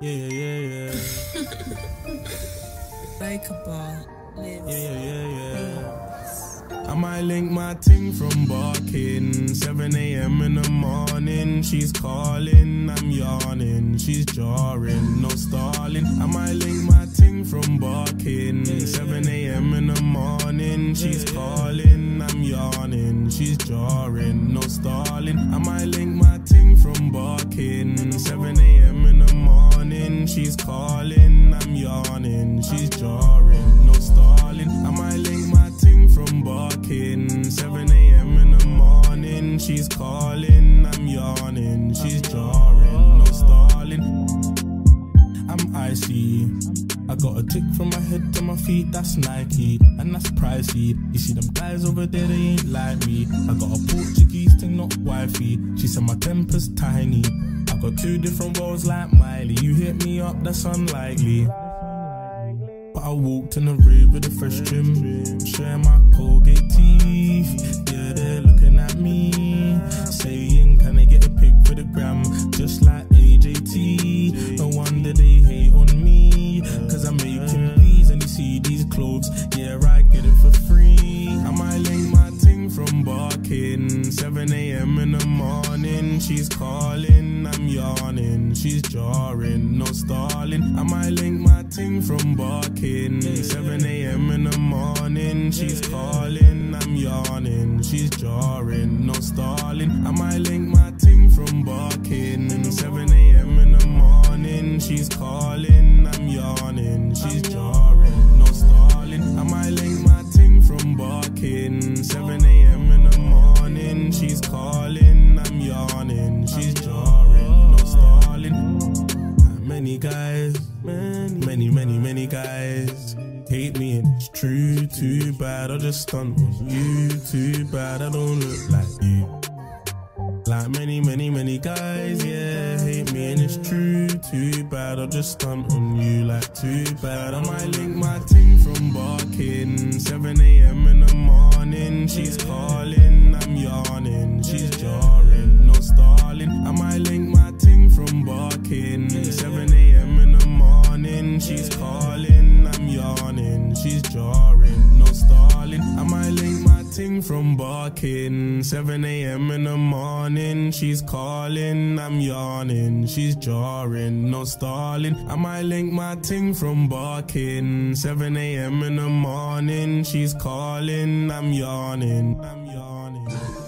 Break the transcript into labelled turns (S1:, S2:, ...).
S1: Yeah, yeah, yeah,
S2: Like a bar. Live.
S1: yeah, yeah, yeah, yeah. I might link my ting from barking. 7 a.m. in the morning. She's calling, I'm yawning. She's jarring, no stalling. I might link my ting from barking. 7 a.m. in the morning. She's calling, I'm yawning. She's jarring, no stalling. I might link my ting from barking. She's calling, I'm yawning. She's jarring, no stalling. I might link my ting from barking. 7 a.m. in the morning. She's calling, I'm yawning. She's jarring, no stalling. I'm icy. I got a tick from my head to my feet, that's Nike, and that's pricey. You see them guys over there, they ain't like me. I got a Portuguese thing, not wifey. She said my temper's tiny. Got two different worlds like Miley. You hit me up, that's unlikely. But I walked in the rave with a fresh trim, 7 a.m. in the morning, she's calling, I'm yawning. She's jarring, no stalling. I might link my ting from barking. 7 a.m. in the morning, she's calling, I'm yawning. She's jarring, no stalling. I might link my ting from barking. 7 a.m. in the morning, she's calling, bad, I just on you. Too bad, I don't look like you. Like many, many, many guys, yeah, hate me and it's true. Too bad, I just stunt on you. Like too bad, I might link my ting from barking. 7 a.m. in the morning, she's from barking. 7 a.m. in the morning, she's calling, I'm yawning. She's jarring, no stalling. I might link my ting from barking. 7 a.m. in the morning, she's calling, I'm yawning. I'm yawning.